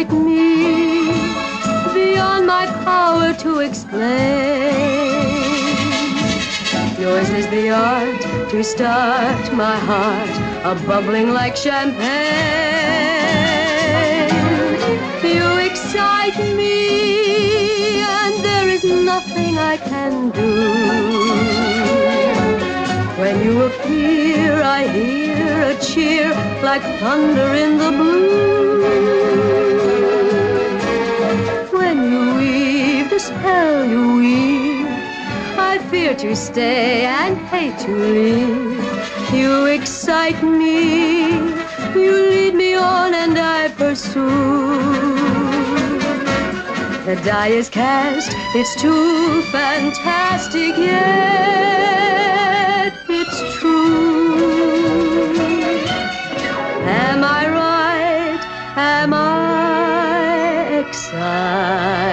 excite me, beyond my power to explain. Yours is the art to start my heart a bubbling like champagne. You excite me, and there is nothing I can do. When you appear, I hear a cheer like thunder in the blue. fear to stay and hate to leave. You excite me, you lead me on and I pursue. The die is cast, it's too fantastic yet, it's true. Am I right? Am I exciting?